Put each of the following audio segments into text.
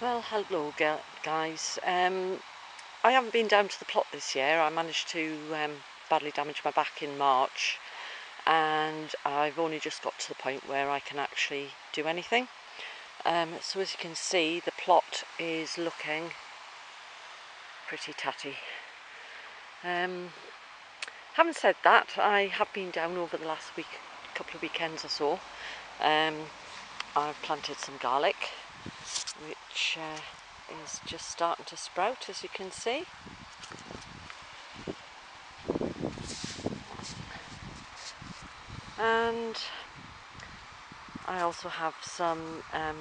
Well, hello guys. Um, I haven't been down to the plot this year. I managed to um, badly damage my back in March and I've only just got to the point where I can actually do anything. Um, so as you can see, the plot is looking pretty tatty. Um, having said that, I have been down over the last week, couple of weekends or so. Um, I've planted some garlic which uh, is just starting to sprout as you can see. And I also have some um,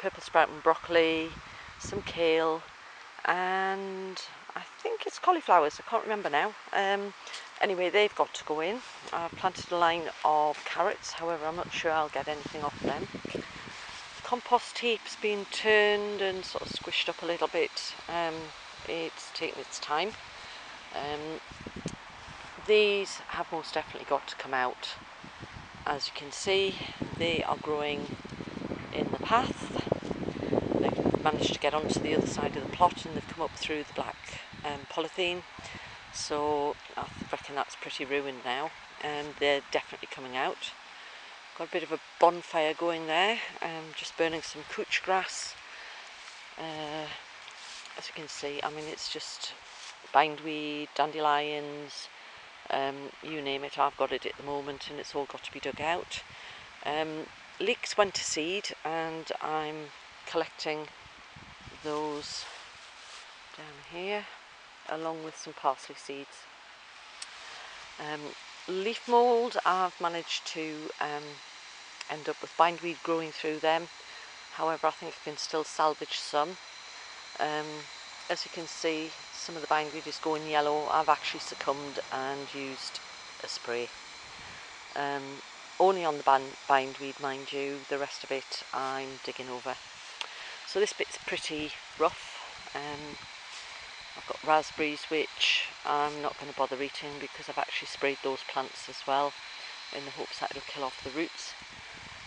purple sprouting broccoli, some kale, and I think it's cauliflowers, I can't remember now. Um, anyway, they've got to go in. I've planted a line of carrots, however, I'm not sure I'll get anything off them compost heap's been turned and sort of squished up a little bit. Um, it's taken its time. Um, these have most definitely got to come out. As you can see, they are growing in the path. They've managed to get onto the other side of the plot and they've come up through the black um, polythene. So I reckon that's pretty ruined now and they're definitely coming out. Got a bit of a bonfire going there, um, just burning some couch grass. Uh, as you can see, I mean it's just bindweed, dandelions, um, you name it, I've got it at the moment and it's all got to be dug out. Um, leeks went to seed and I'm collecting those down here along with some parsley seeds. Um, leaf mould I've managed to um, end up with bindweed growing through them. However, I think I can still salvage some. Um, as you can see, some of the bindweed is going yellow. I've actually succumbed and used a spray. Um, only on the bindweed, mind you. The rest of it I'm digging over. So this bit's pretty rough. I've got raspberries which I'm not going to bother eating because I've actually sprayed those plants as well in the hopes that it'll kill off the roots.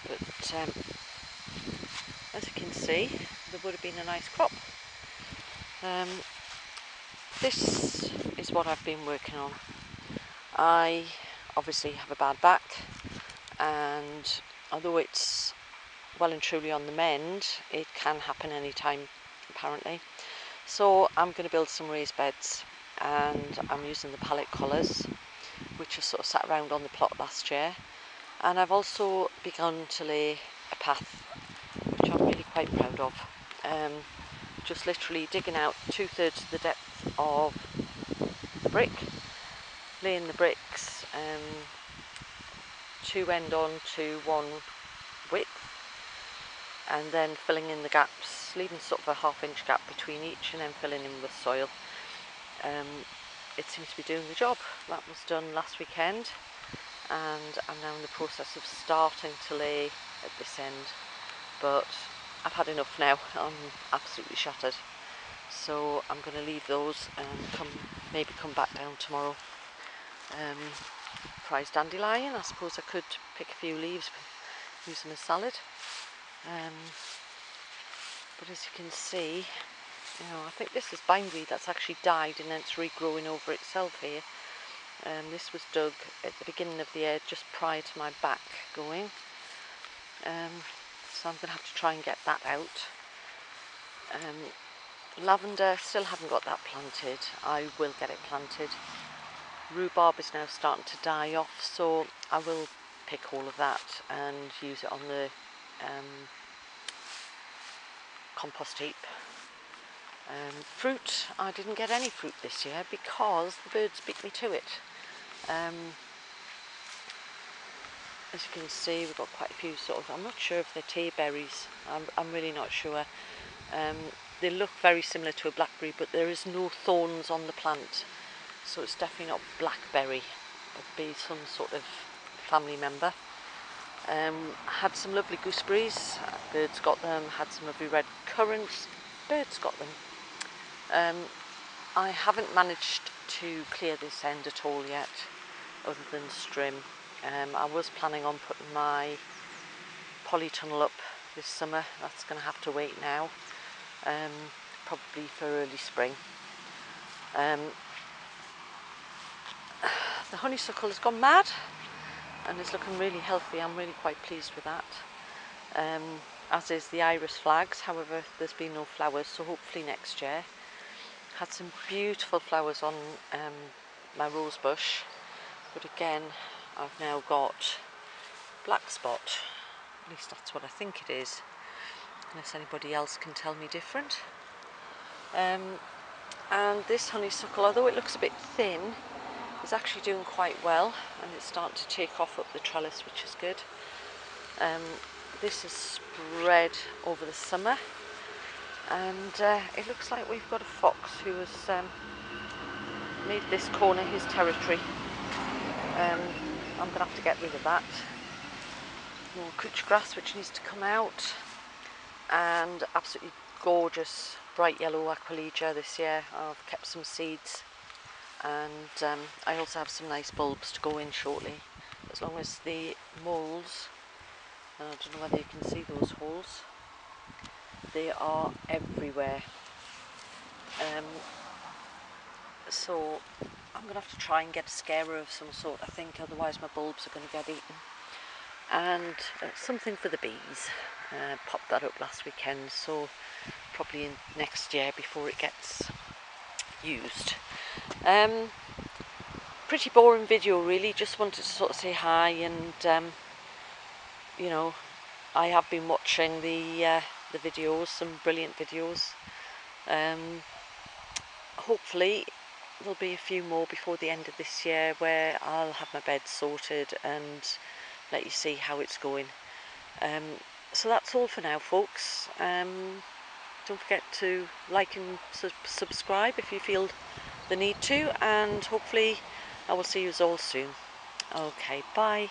But um, as you can see, there would have been a nice crop. Um, this is what I've been working on. I obviously have a bad back and although it's well and truly on the mend, it can happen anytime apparently. So I'm going to build some raised beds and I'm using the pallet collars which are sort of sat around on the plot last year. And I've also begun to lay a path which I'm really quite proud of. Um, just literally digging out two-thirds of the depth of the brick laying the bricks um, two end on to one width and then filling in the gaps leaving sort of a half inch gap between each and then filling in with soil. Um, it seems to be doing the job. That was done last weekend and I'm now in the process of starting to lay at this end but I've had enough now. I'm absolutely shattered. So I'm going to leave those and come maybe come back down tomorrow. Um, prize dandelion I suppose I could pick a few leaves use them as salad. Um, but as you can see you know I think this is bindweed that's actually died and then it's regrowing over itself here um, this was dug at the beginning of the year just prior to my back going. Um, so I'm going to have to try and get that out. Um, lavender, still haven't got that planted. I will get it planted. Rhubarb is now starting to die off, so I will pick all of that and use it on the um, compost heap. Um, fruit, I didn't get any fruit this year because the birds beat me to it. Um, as you can see, we've got quite a few sort of, I'm not sure if they're tea berries, I'm, I'm really not sure. Um, they look very similar to a blackberry, but there is no thorns on the plant, so it's definitely not blackberry. It'd be some sort of family member. Um, had some lovely gooseberries, birds got them, had some lovely red birds got them. Um, I haven't managed to clear this end at all yet, other than strim. Um, I was planning on putting my polytunnel up this summer, that's going to have to wait now. um, probably for early spring. Um, the honeysuckle has gone mad and is looking really healthy. I'm really quite pleased with that. Um, as is the iris flags, however there's been no flowers so hopefully next year. Had some beautiful flowers on um, my rose bush but again I've now got black spot, at least that's what I think it is unless anybody else can tell me different. Um, and this honeysuckle, although it looks a bit thin, is actually doing quite well and it's starting to take off up the trellis which is good. Um, this is spread over the summer and uh, it looks like we've got a fox who has um, made this corner his territory. Um, I'm going to have to get rid of that. More couch grass which needs to come out and absolutely gorgeous bright yellow aquilegia this year. I've kept some seeds and um, I also have some nice bulbs to go in shortly as long as the moles and I don't know whether you can see those holes. They are everywhere. Um, so I'm going to have to try and get a scarer of some sort I think otherwise my bulbs are going to get eaten. And uh, something for the bees. Uh, popped that up last weekend so probably in next year before it gets used. Um, pretty boring video really. Just wanted to sort of say hi and um, you know I have been watching the uh, the videos some brilliant videos. Um, hopefully there'll be a few more before the end of this year where I'll have my bed sorted and let you see how it's going. Um, so that's all for now folks. Um, don't forget to like and su subscribe if you feel the need to and hopefully I will see you all soon. Okay bye